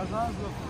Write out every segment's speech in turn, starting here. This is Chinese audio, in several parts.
Kazanız olsun.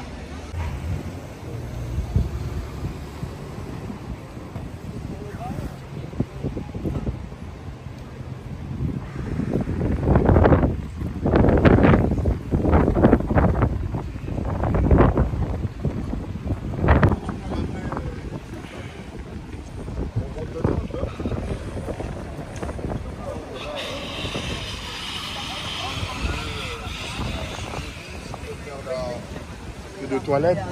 التواليت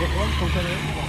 我我控制。